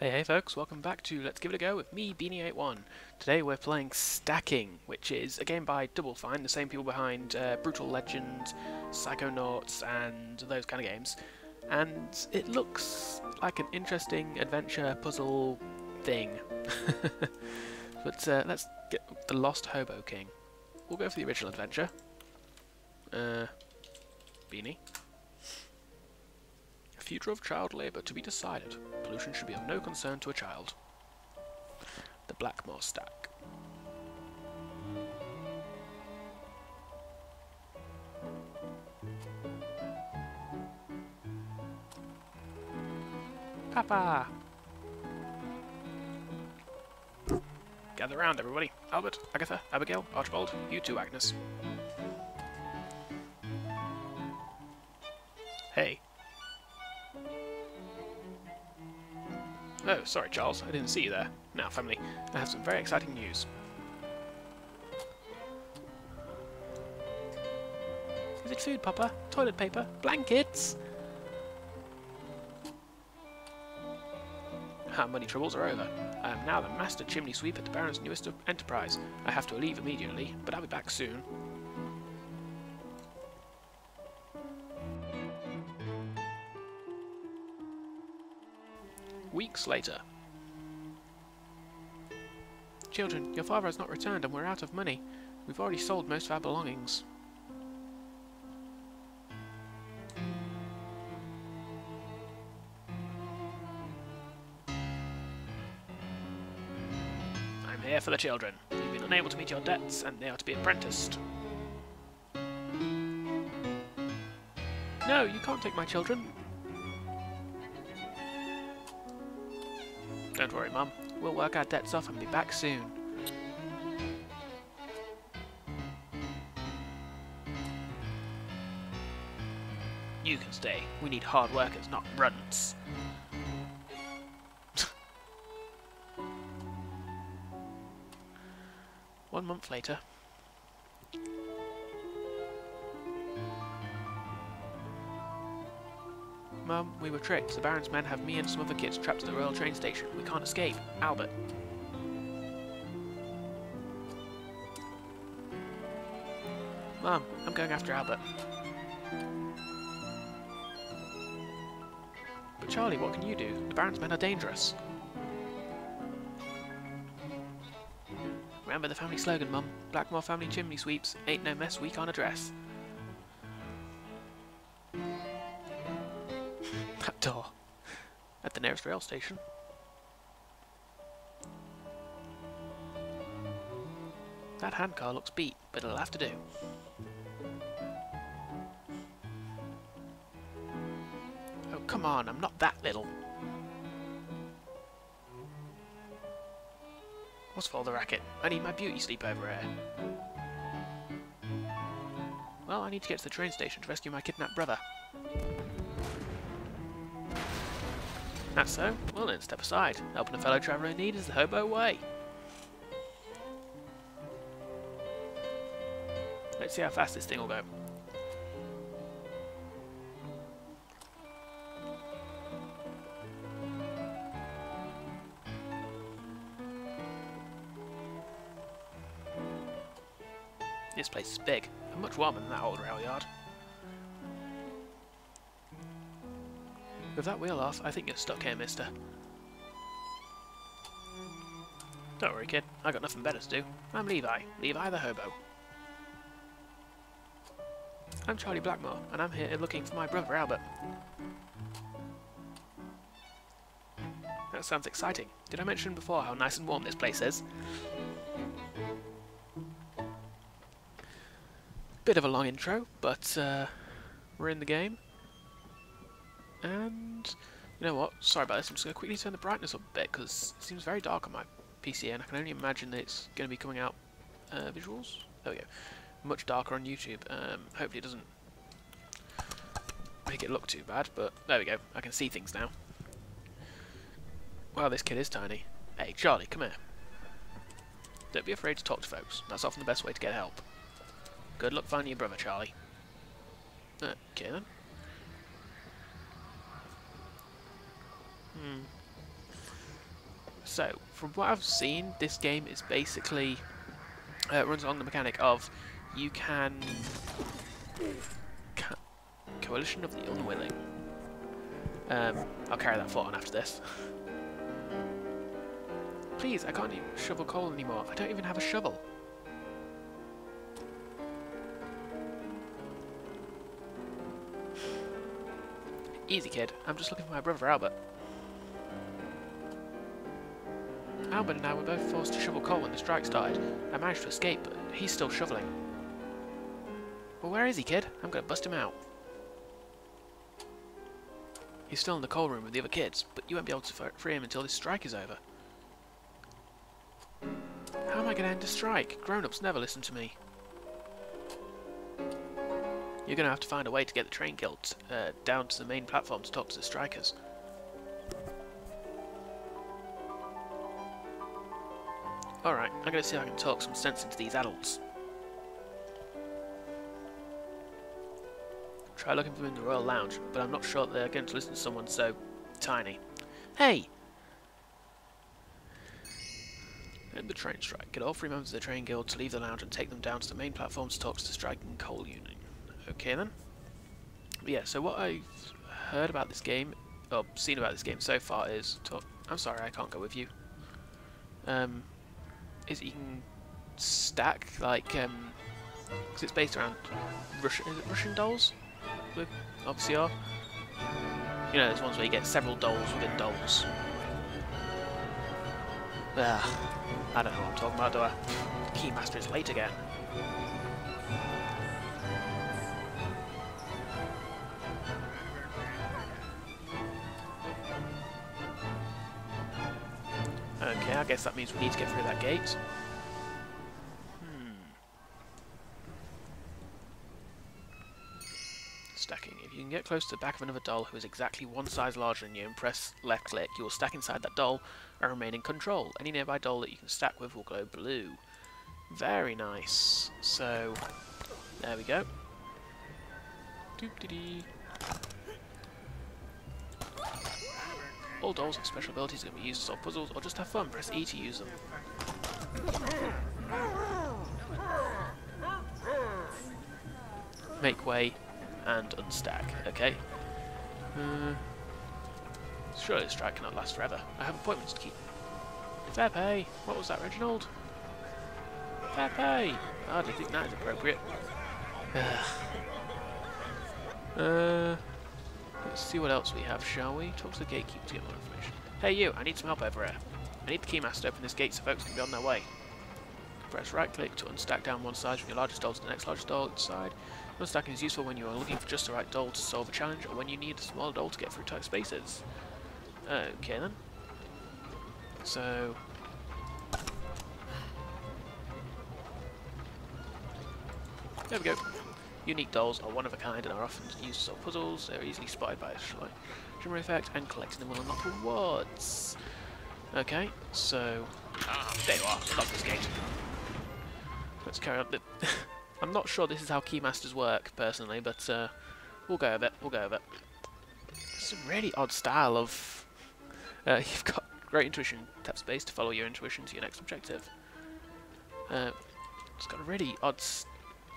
Hey hey folks, welcome back to Let's Give It A Go with me, Beany81. Today we're playing Stacking, which is a game by Double Fine, the same people behind uh, Brutal Legend, Psychonauts, and those kind of games. And it looks like an interesting adventure puzzle thing. but uh, let's get the Lost Hobo King. We'll go for the original adventure. Uh, Beany. Future of child labour to be decided. Pollution should be of no concern to a child. The Blackmore Stack. Papa! Gather round, everybody. Albert, Agatha, Abigail, Archibald, you too, Agnes. Oh, sorry, Charles. I didn't see you there. Now, family, I have some very exciting news. Is it food, Papa? Toilet paper? Blankets? Our money troubles are over. I am now the master chimney sweep at the Baron's newest enterprise. I have to leave immediately, but I'll be back soon. Weeks later. Children, your father has not returned and we're out of money. We've already sold most of our belongings. I'm here for the children. You've been unable to meet your debts and they are to be apprenticed. No, you can't take my children. Don't worry, Mum. We'll work our debts off and be back soon. You can stay. We need hard workers, not runts. One month later. Mum, we were tricked. The Baron's men have me and some other kids trapped at the Royal train station. We can't escape. Albert. Mum, I'm going after Albert. But Charlie, what can you do? The Baron's men are dangerous. Remember the family slogan, Mum. Blackmore family chimney sweeps. Ain't no mess we can't address. Rail station. That handcar looks beat, but it'll have to do. Oh, come on, I'm not that little. What's for the racket? I need my beauty sleep over here. Well, I need to get to the train station to rescue my kidnapped brother. So? Well then, step aside. Helping a fellow traveller in need is the hobo way. Let's see how fast this thing will go. This place is big, and much warmer than that old rail yard. With that wheel off, I think you're stuck here, mister. Don't worry, kid. I got nothing better to do. I'm Levi. Levi the hobo. I'm Charlie Blackmore, and I'm here looking for my brother Albert. That sounds exciting. Did I mention before how nice and warm this place is? Bit of a long intro, but uh, we're in the game. And you know what? Sorry about this. I'm just going to quickly turn the brightness up a bit because it seems very dark on my PC, and I can only imagine that it's going to be coming out uh, visuals. There we go. Much darker on YouTube. Um, hopefully it doesn't make it look too bad, but there we go. I can see things now. Wow, this kid is tiny. Hey, Charlie, come here. Don't be afraid to talk to folks. That's often the best way to get help. Good luck finding your brother, Charlie. Okay then. Hmm. So, from what I've seen, this game is basically uh, runs along the mechanic of you can co coalition of the unwilling. Um, I'll carry that thought on after this. Please, I can't even shovel coal anymore. I don't even have a shovel. Easy, kid. I'm just looking for my brother Albert. Albert and I were both forced to shovel coal when the strike started. I managed to escape, but he's still shoveling. Well, where is he, kid? I'm gonna bust him out. He's still in the coal room with the other kids, but you won't be able to free him until this strike is over. How am I gonna end a strike? Grown-ups never listen to me. You're going to have to find a way to get the train guild uh, down to the main platform to talk to the strikers. Alright, I'm going to see if I can talk some sense into these adults. Try looking for them in the Royal Lounge, but I'm not sure they're going to listen to someone so tiny. Hey! End the train strike. Get all three members of the train guild to leave the lounge and take them down to the main platform to talk to the striking coal union. Okay then. Yeah, so what I've heard about this game, or seen about this game so far is... Talk I'm sorry, I can't go with you. Um, is can stack, like, um, because it's based around Russian, is it Russian dolls? Obviously are. You know, there's ones where you get several dolls within dolls. Ah, I don't know what I'm talking about, do I? Keymaster is late again. Okay, I guess that means we need to get through that gate. Hmm. Stacking. If you can get close to the back of another doll who is exactly one size larger than you and press left click, you will stack inside that doll and remain in control. Any nearby doll that you can stack with will glow blue. Very nice. So, there we go. Doop -dee All dolls have special abilities that can be used to solve puzzles or just have fun. Press E to use them. Make way and unstack. Okay. Uh, surely this strike cannot last forever. I have appointments to keep. Fair pay. What was that, Reginald? Fair pay. I don't think that is appropriate. uh. Let's see what else we have, shall we? Talk to the gatekeeper to get more information. Hey you, I need some help over here. I need the keymaster to open this gate so folks can be on their way. Press right click to unstack down one side from your largest doll to the next largest doll inside. Unstacking is useful when you are looking for just the right doll to solve a challenge or when you need a smaller doll to get through tight spaces. Okay then. So... There we go. Unique dolls are one of a kind and are often used to solve puzzles. They're easily spotted by a shimmer effect, and collecting them will unlock rewards. Okay, so ah, there you are. Unlock this gate. Let's carry on. I'm not sure this is how keymasters work personally, but uh, we'll go with it. We'll go with it. It's a really odd style of. Uh, you've got great intuition. Tap space to follow your intuition to your next objective. Uh, it's got a really odd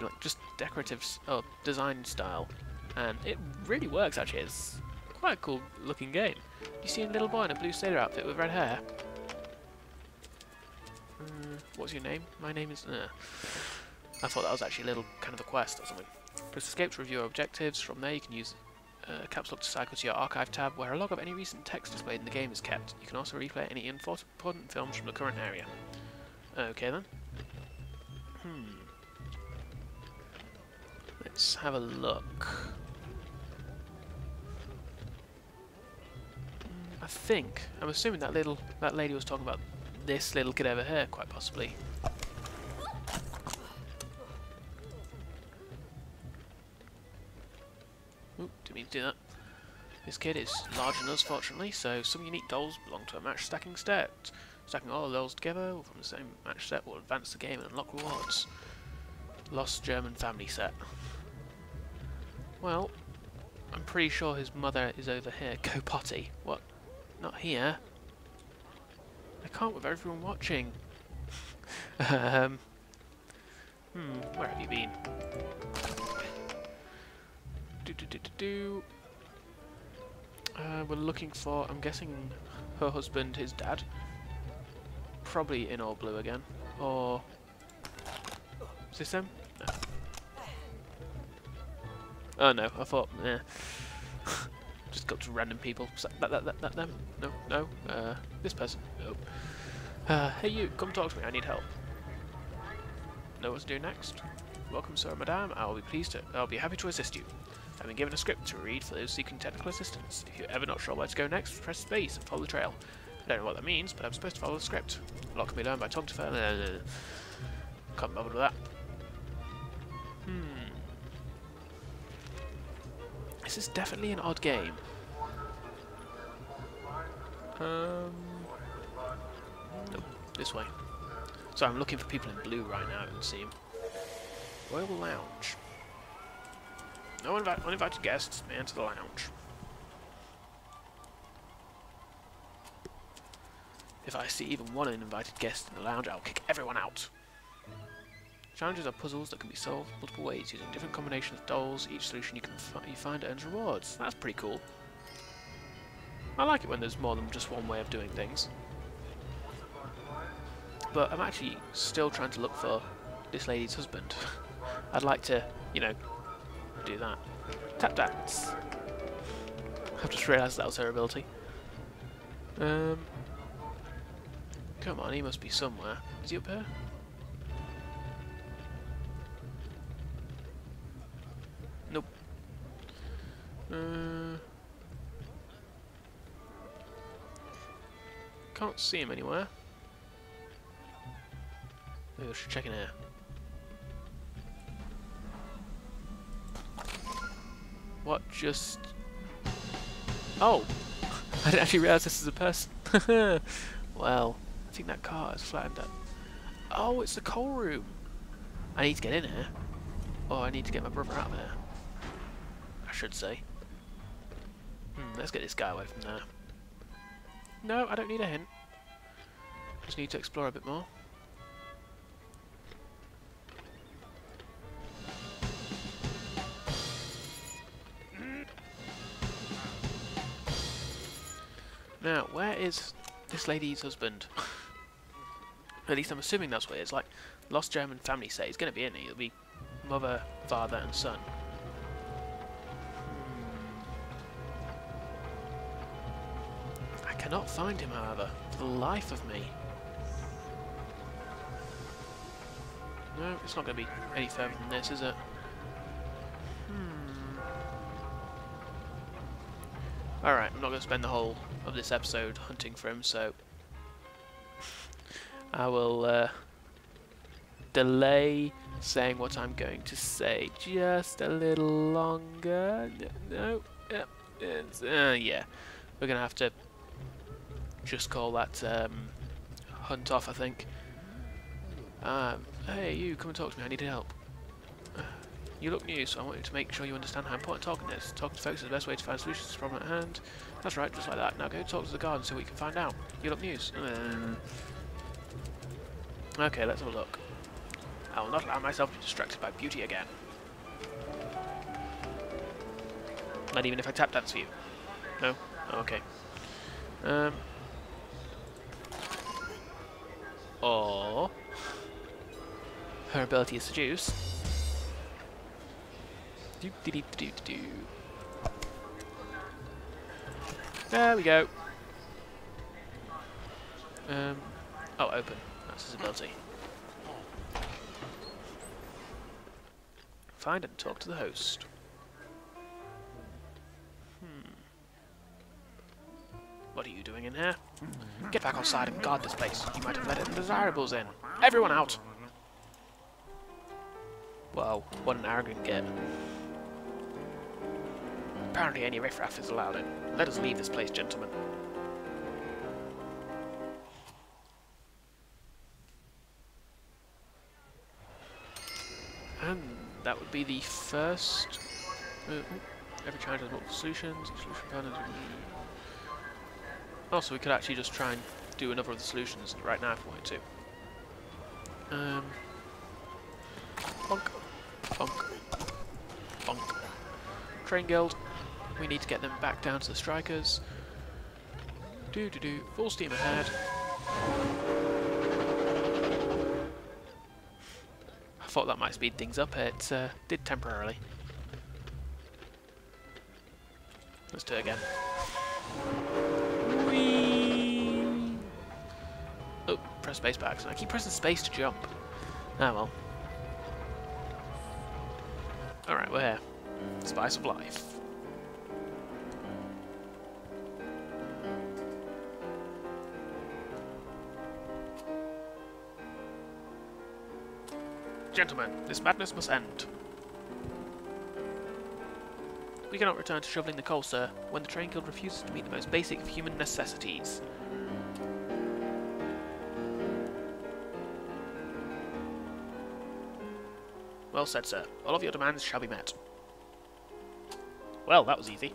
like just decorative oh, design style, and it really works actually. It's quite a cool looking game. You see a little boy in a blue sailor outfit with red hair. Uh, what's your name? My name is. Uh, I thought that was actually a little kind of a quest or something. Press escape to review your objectives. From there, you can use uh, caps lock to cycle to your archive tab, where a log of any recent text displayed in the game is kept. You can also replay any important films from the current area. Okay then. Hmm. Let's have a look. I think, I'm assuming that little, that lady was talking about this little kid over here, quite possibly. Oop, didn't mean to do that. This kid is larger than us, fortunately, so some unique dolls belong to a match stacking set. Stacking all the those together from the same match set will advance the game and unlock rewards. Lost German family set. Well, I'm pretty sure his mother is over here. Go potty. What? Not here. I can't with everyone watching. um, hmm, where have you been? Do do do do do. Uh, we're looking for, I'm guessing, her husband, his dad. Probably in all blue again. Or... Is this him? Oh no, I thought, yeah. Just got to random people. That, that, that, that, them? No, no. Uh, this person? No. Uh, hey you, come talk to me, I need help. Know what to do next? Welcome, sir, madame. I will be pleased to, I'll be happy to assist you. I've been given a script to read for those seeking technical assistance. If you're ever not sure where to go next, press space and follow the trail. I don't know what that means, but I'm supposed to follow the script. A lot can be learned by talking to further. Can't bother with that. This is definitely an odd game. Um. This way. So I'm looking for people in blue right now, it would seem. Royal Lounge. No invi uninvited guests may enter the lounge. If I see even one uninvited guest in the lounge, I'll kick everyone out. Challenges are puzzles that can be solved multiple ways using different combinations of dolls. Each solution you can you find earns rewards. That's pretty cool. I like it when there's more than just one way of doing things. But I'm actually still trying to look for this lady's husband. I'd like to, you know, do that. Tap dance. I've just realised that was her ability. Um, come on, he must be somewhere. Is he up here? Uh, can't see him anywhere. Maybe I should check in here. What just... Oh! I didn't actually realise this is a person. well, I think that car has flattened up. Oh, it's the coal room! I need to get in here. Oh, I need to get my brother out of here. I should say. Let's get this guy away from there. No, I don't need a hint. I just need to explore a bit more. Now, where is this lady's husband? At least I'm assuming that's where it is. Like, Lost German Family say he's going to be in it. It'll be mother, father, and son. Cannot find him, however, for the life of me. No, it's not going to be any further than this, is it? Hmm. Alright, I'm not going to spend the whole of this episode hunting for him, so I will uh, delay saying what I'm going to say just a little longer. No, uh, yeah. We're going to have to just call that um, hunt off, I think. Um, hey, you, come and talk to me, I need help. You look new, so I want you to make sure you understand how important talking is. Talking to folks is the best way to find solutions to the problem at hand. That's right, just like that. Now go talk to the guard and see what you can find out. You look new. Um, okay, let's have a look. I will not allow myself to be distracted by beauty again. Not even if I tap dance for you. No? Oh, okay. Um. Or... Her ability is seduce. There we go. Um, oh, open. That's his ability. Find and talk to the host. Hmm. What are you doing in here? Get back outside and guard this place. You might have let undesirables in. Everyone out! Wow, what an arrogant git. Apparently any riffraff is allowed in. Let us leave this place, gentlemen. And that would be the first... Uh, every challenge has multiple solutions. Each solution Also, we could actually just try and do another of the solutions right now if we wanted to. Um, bonk, bonk, bonk. Train Guild, we need to get them back down to the strikers. Do do do, full steam ahead. I thought that might speed things up, it uh, did temporarily. Let's do it again. Press space by accident. I keep pressing space to jump. Ah well. Alright, we're here. Spice of life. Gentlemen, this madness must end. We cannot return to shoveling the coal, sir, when the train guild refuses to meet the most basic of human necessities. Well said, sir. All of your demands shall be met. Well, that was easy.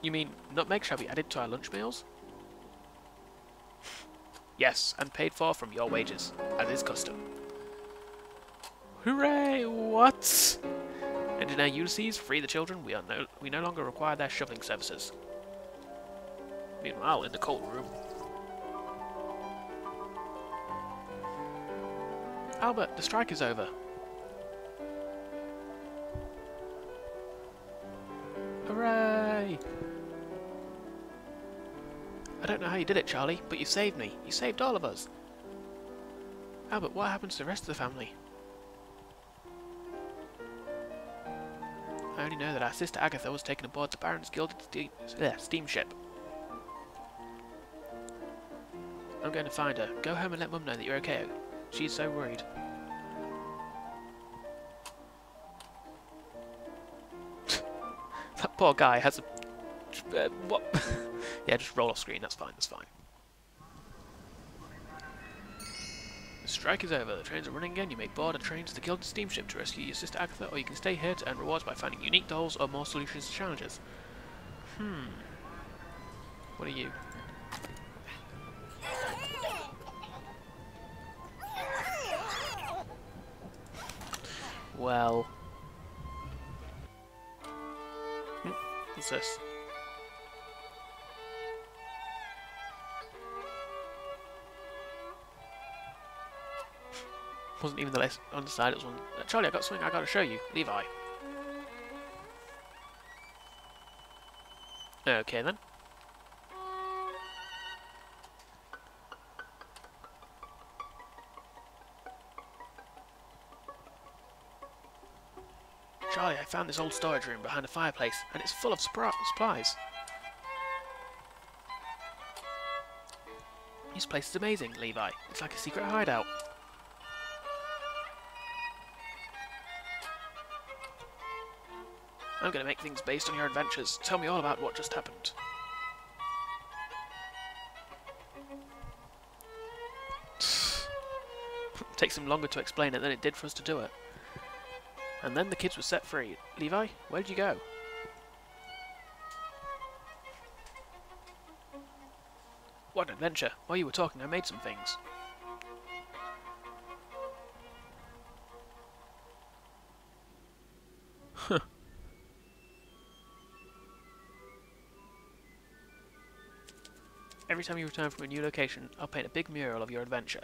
You mean nutmeg shall be added to our lunch meals? yes, and paid for from your wages, as is custom. Hooray! What? Engineer Ulysses, free the children. We are no we no longer require their shoveling services. Meanwhile, in the cold room. Albert, the strike is over. I don't know how you did it, Charlie, but you saved me. You saved all of us. Albert, what happens to the rest of the family? I only know that our sister Agatha was taken aboard the Baron's Gilded ste uh, steamship. I'm going to find her. Go home and let Mum know that you're okay. She's so worried. that poor guy has a... Uh, what? yeah, just roll off screen. That's fine, that's fine. The strike is over, the trains are running again, you may board a train to the Gilded Steamship to rescue your sister Agatha, or you can stay here to earn rewards by finding unique dolls or more solutions to challenges. Hmm. What are you? Well... Hmm, what's this? Wasn't even the less underside, it was one. Uh, Charlie, I got something I gotta show you. Levi. Okay then. Charlie, I found this old storage room behind the fireplace, and it's full of supplies. This place is amazing, Levi. It's like a secret hideout. I'm going to make things based on your adventures. Tell me all about what just happened. Takes him longer to explain it than it did for us to do it. And then the kids were set free. Levi, where did you go? What an adventure. While you were talking, I made some things. Every time you return from a new location, I'll paint a big mural of your adventure.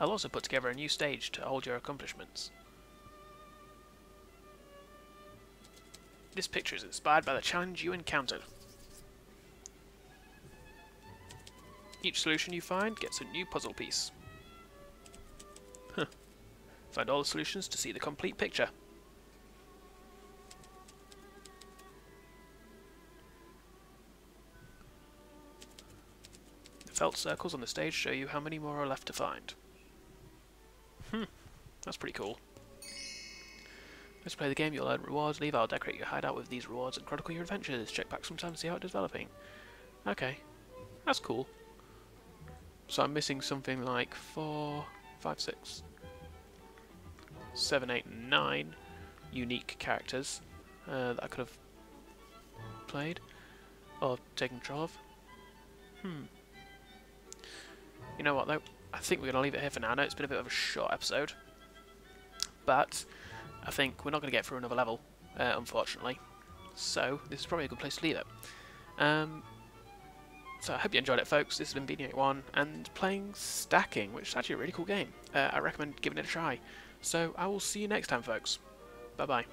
I'll also put together a new stage to hold your accomplishments. This picture is inspired by the challenge you encountered. Each solution you find gets a new puzzle piece. Huh. Find all the solutions to see the complete picture. Felt circles on the stage show you how many more are left to find. Hmm, that's pretty cool. Let's play the game, you'll earn rewards, leave, I'll decorate your hideout with these rewards and chronicle your adventures. Check back sometime to see how it's developing. Okay, that's cool. So I'm missing something like four, five, six, seven, eight, nine unique characters uh, that I could have played. Or taken control of. Hmm. You know what though? I think we're going to leave it here for now. I know it's been a bit of a short episode. But I think we're not going to get through another level, uh, unfortunately. So this is probably a good place to leave it. Um, so I hope you enjoyed it, folks. This has been Beany81 and playing Stacking, which is actually a really cool game. Uh, I recommend giving it a try. So I will see you next time, folks. Bye-bye.